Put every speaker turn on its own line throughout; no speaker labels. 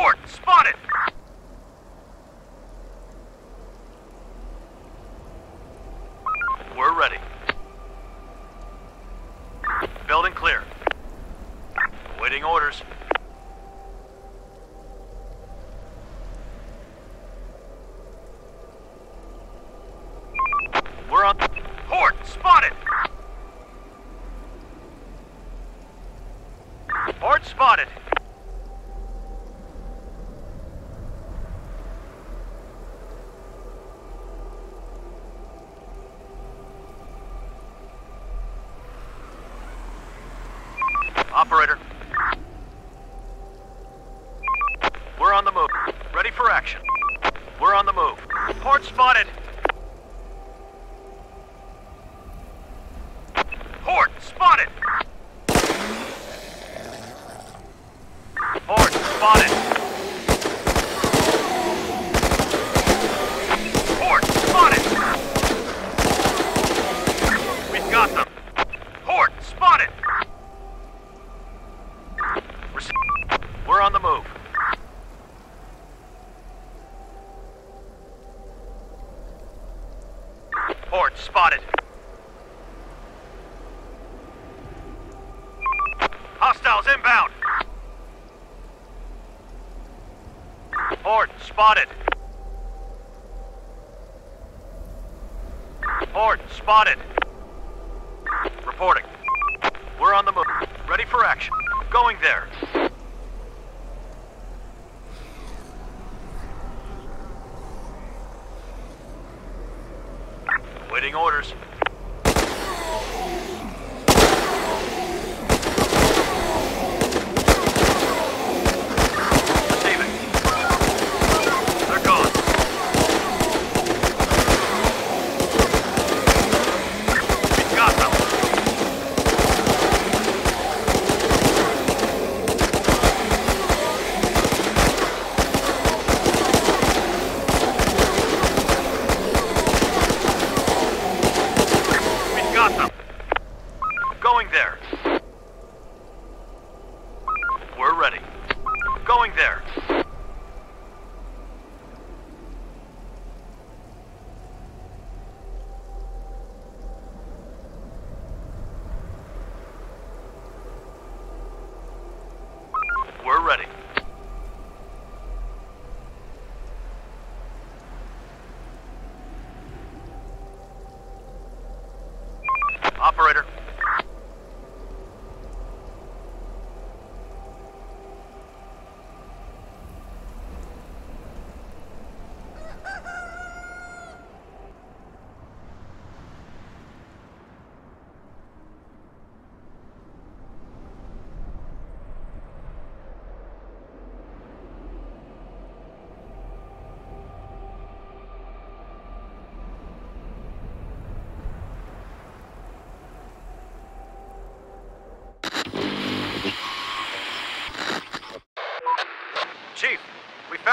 Horde, spotted!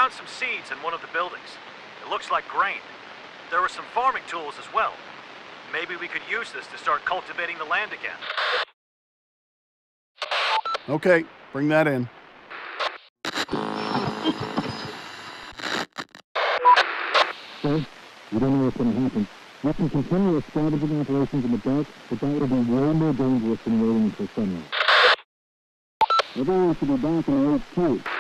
found some seeds in one of the buildings. It looks like grain. There were some farming tools as well. Maybe we could use this to start cultivating the land again.
Okay, bring that in.
Sir, we don't know what's going to happen. We can continue our scavenging operations in the dark, but that would be way more dangerous than waiting for sunlight. Everyone should be back in the late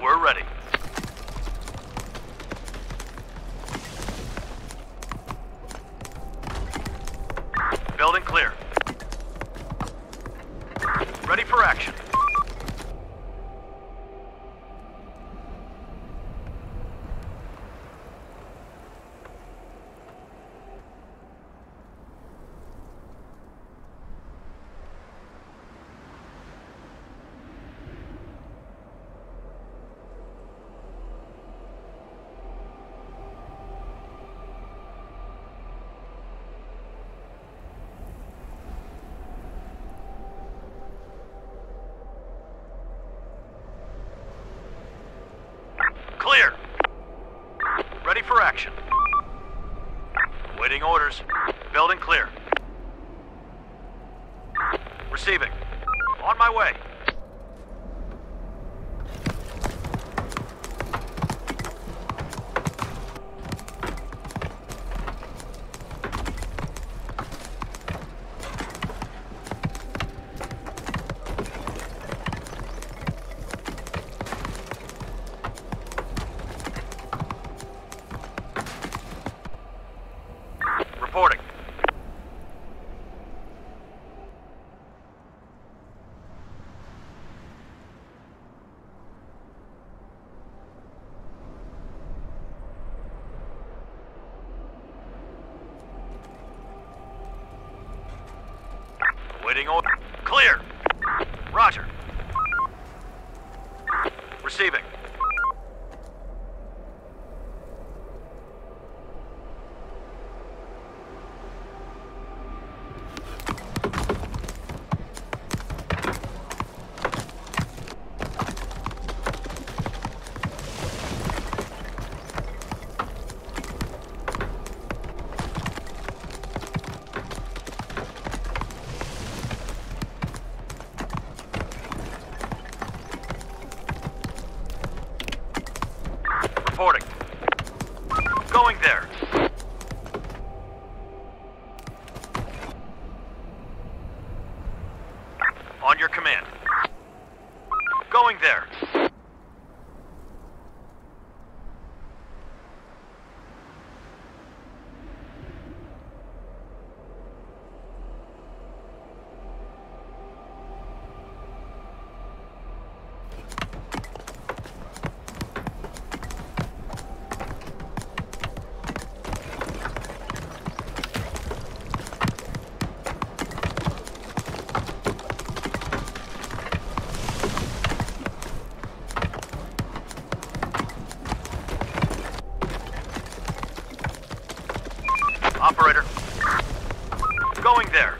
We're ready. for action. Waiting orders. Building clear. Receiving. On my way. Receiving. Operator. Going there.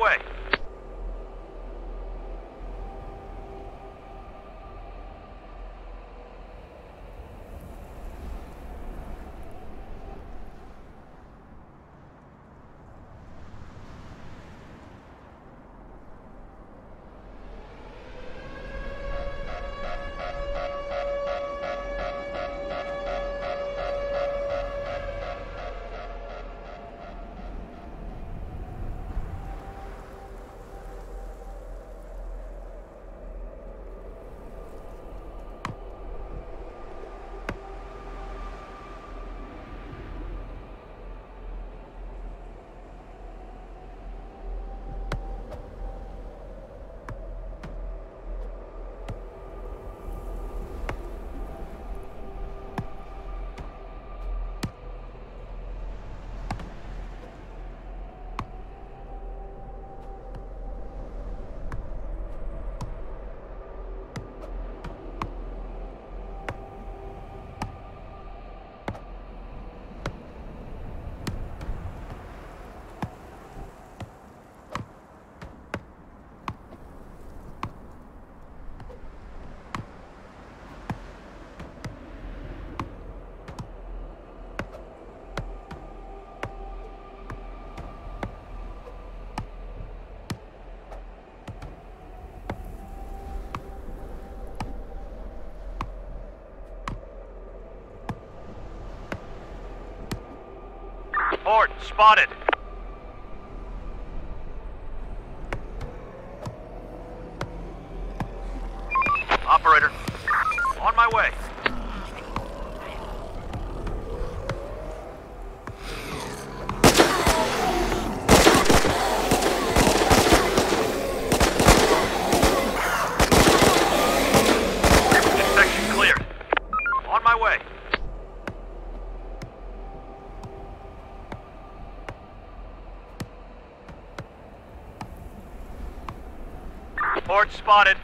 On way. Spotted. Operator. On my way. Inspection cleared. On my way. Horde spotted.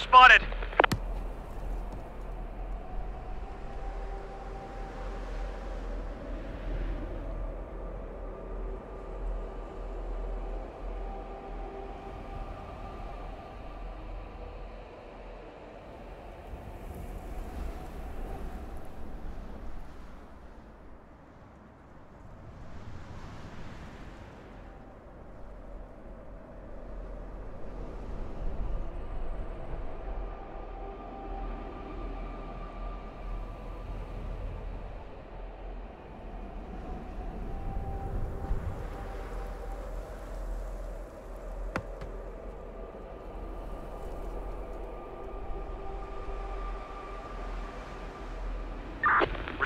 Spotted.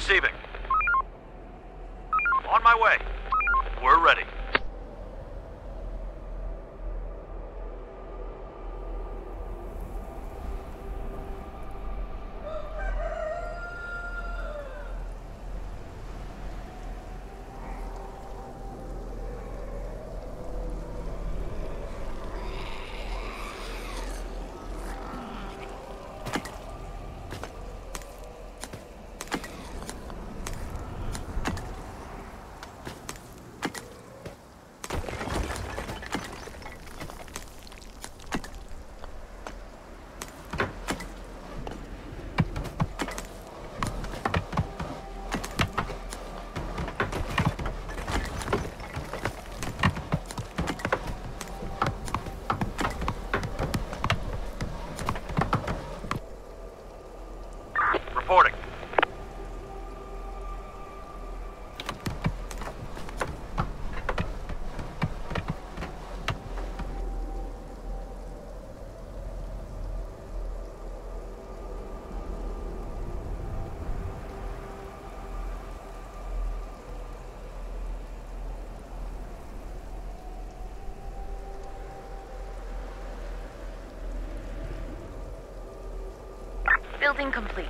Receiving. On my way. We're ready. Reporting.
Building complete.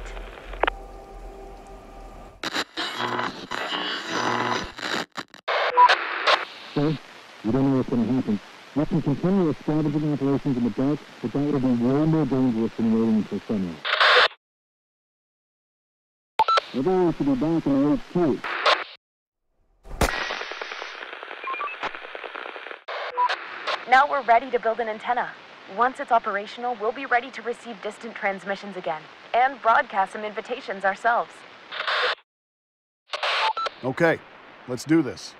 Sir, we don't know what's going to happen. We can continue our scavenging operations in the dark, but that would be way more dangerous than waiting until sunrise. Everyone should be back in the HQ.
Now we're ready to build an antenna. Once it's operational, we'll be ready to receive distant transmissions again and broadcast some invitations ourselves.
Okay, let's do this.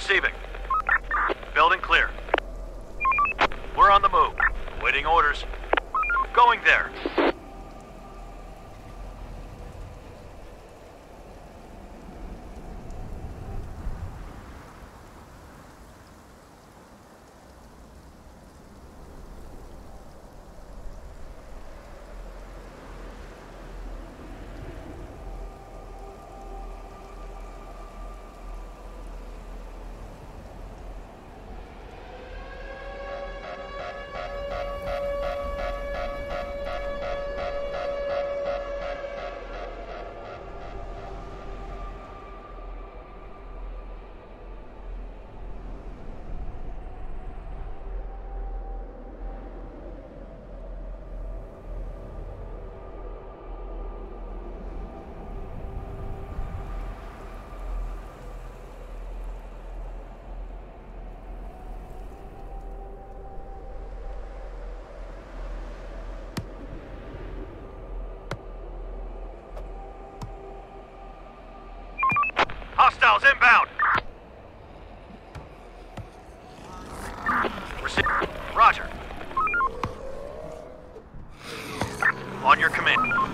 Receiving. Building clear.
We're on the move. Waiting orders. Going there.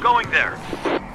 going there.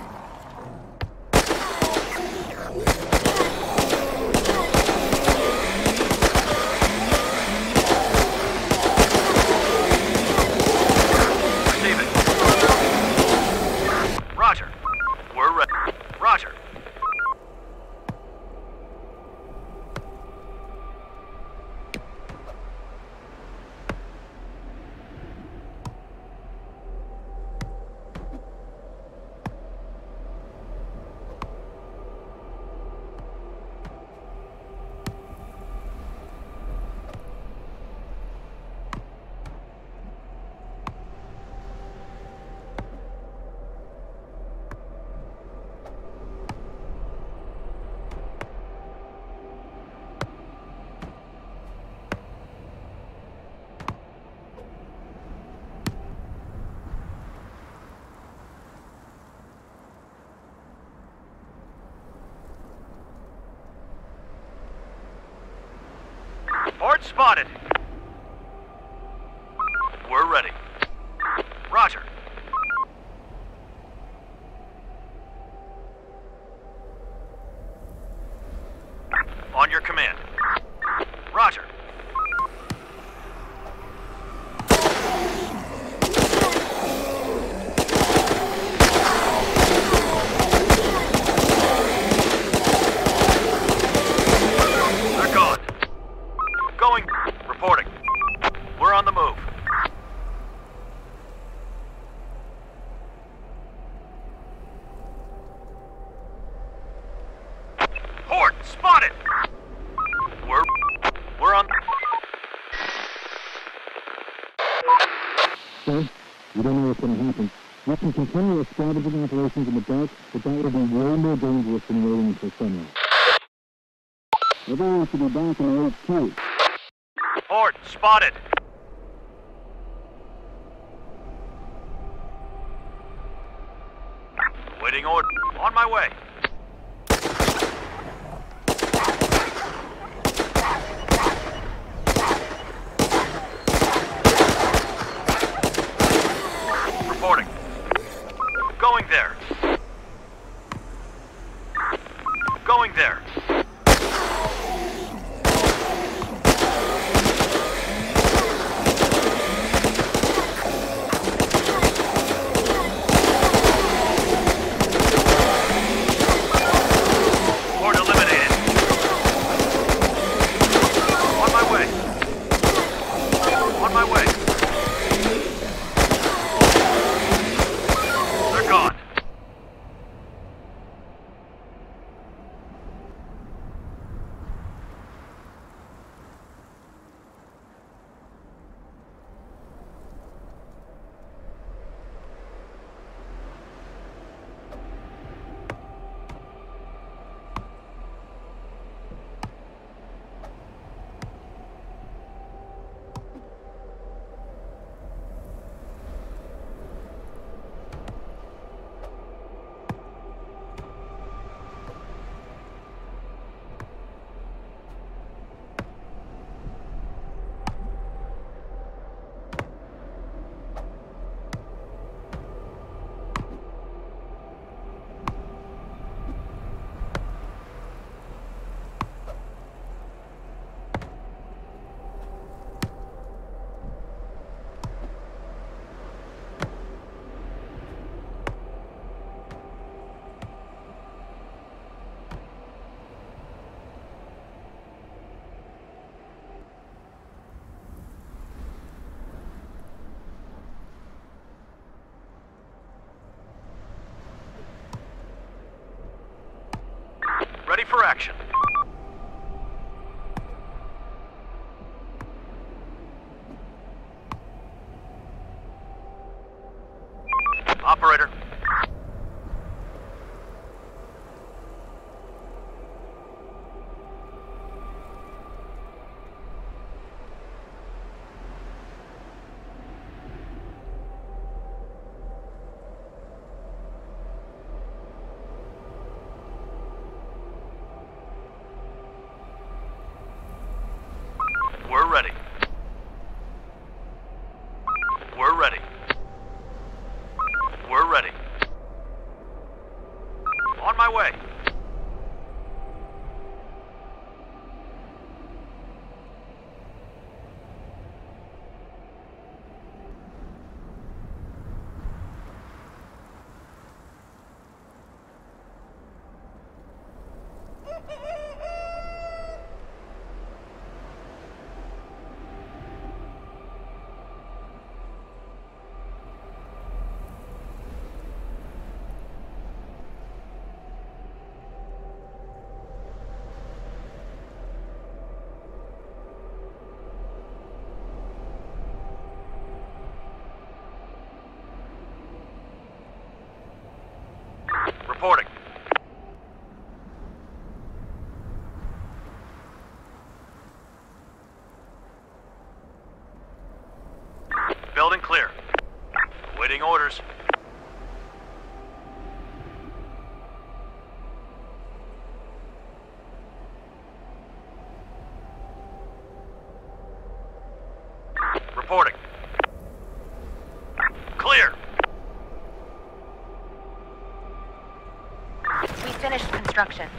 going there. ready for action. Reporting. Building clear. Waiting orders. Reporting. Clear.
We finished construction.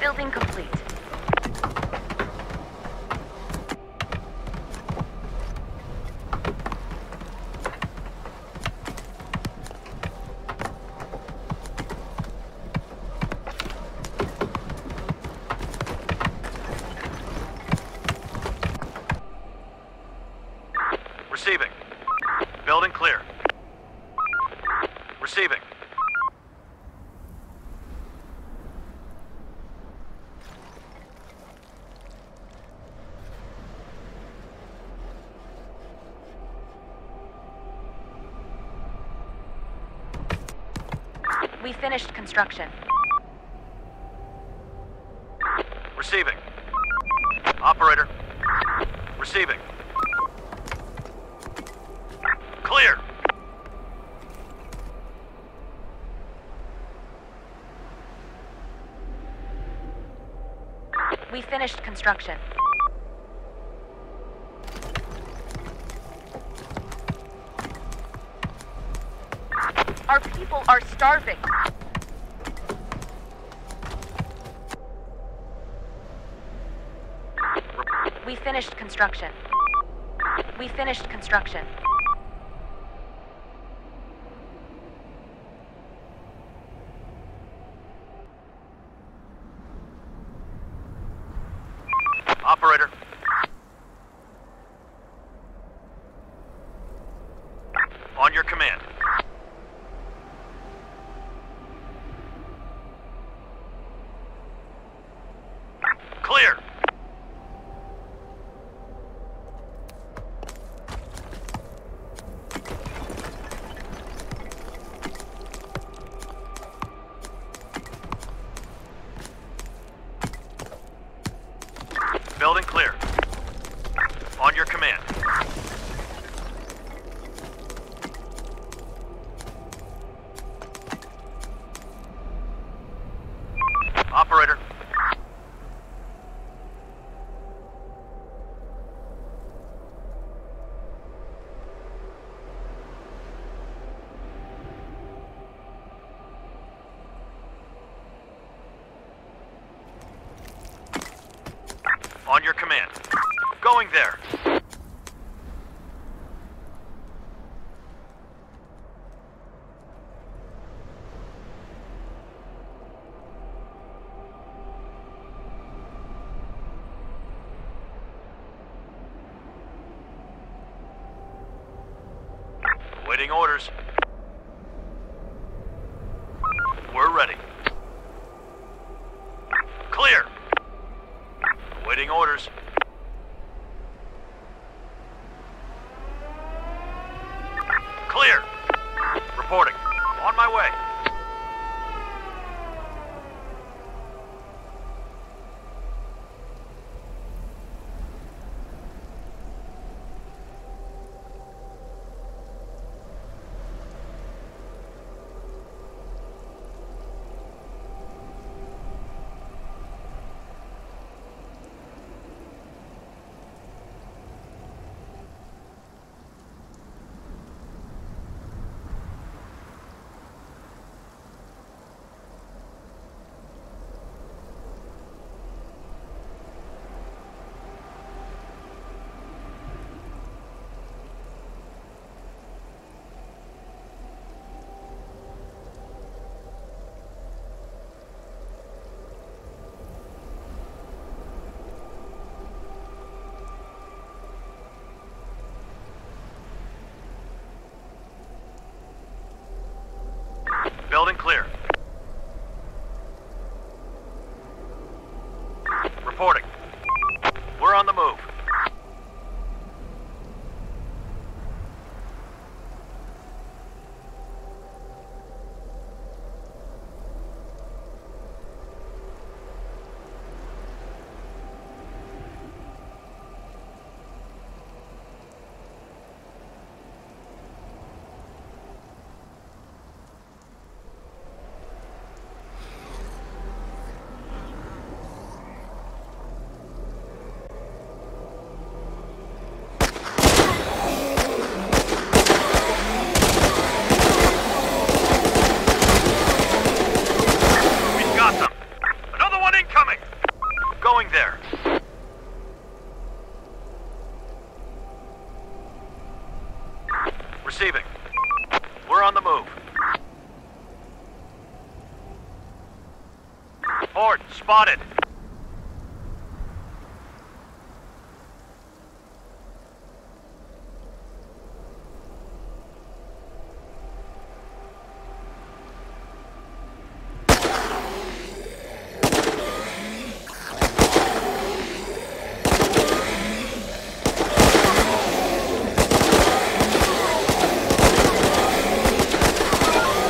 Building complete.
Receiving. Building clear. Receiving.
We finished construction.
Receiving. Operator. Receiving. Clear.
We finished construction. Our people are starving. We finished construction. We finished construction.
Operator. On your command. Clear. Building clear. On your command. Operator. On your command. Going there. Awaiting orders. Spotted.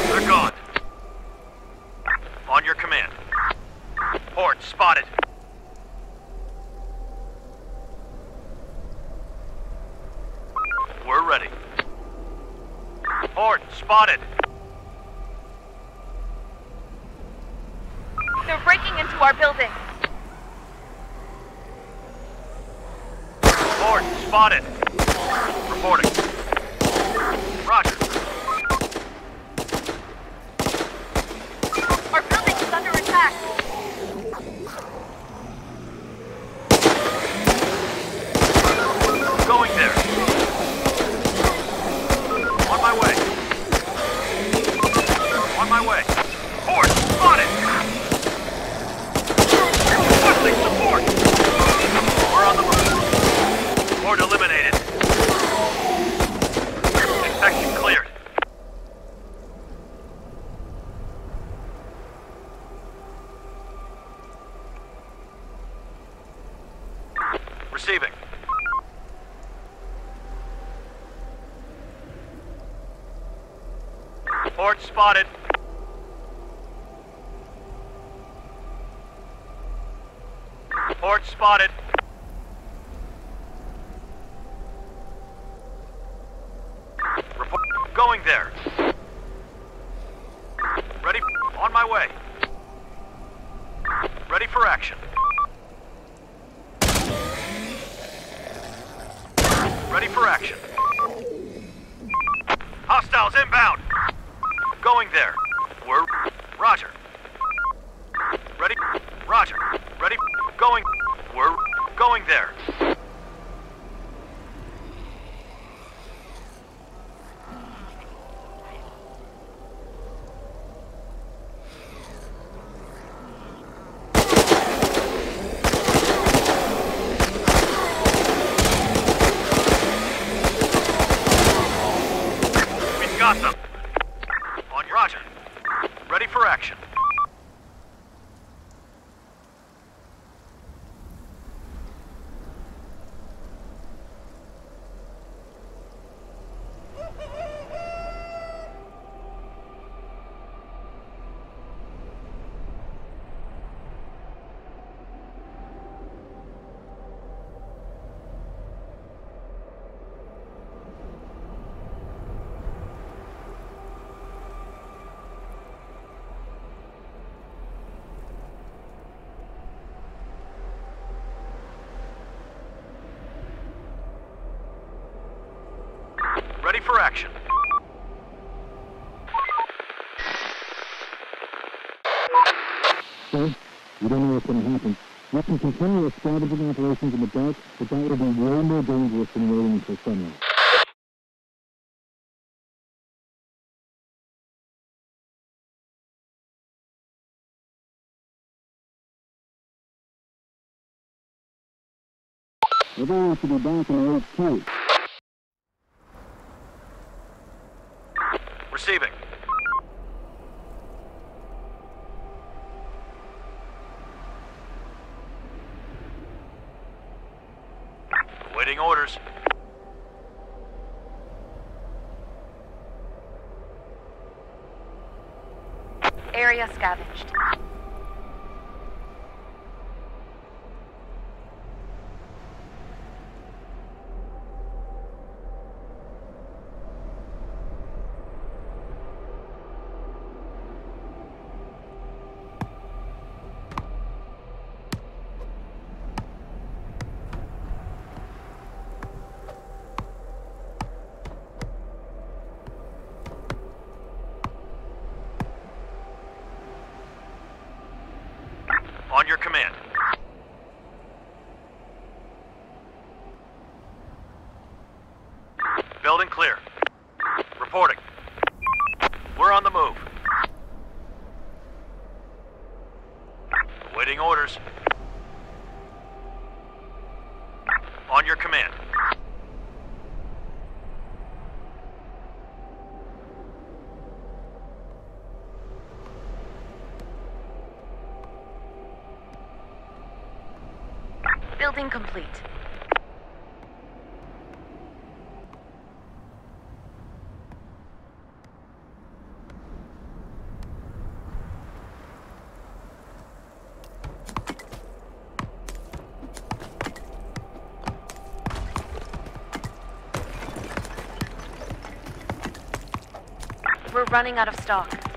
They're gone. On your command. Horde spotted. We're ready. Horde spotted. Receiving. Horde spotted. Port spotted. Report. Going there. Ready. On my way. Ready for action. Ready for action. Hostiles inbound. Going there. We're Roger. Ready? Roger. Ready? Going. We're going there. We've Ready for action. Ready for action.
We don't know what's going to happen. We can continue our scavenging operations in the dark, but that will be way more dangerous than waiting until sunrise. Everyone should be back in HQ.
Receiving. Waiting orders.
Area scavenged.
On your command. Building clear. Reporting. We're on the move. Waiting orders. On your command.
Building complete. We're running out of stock.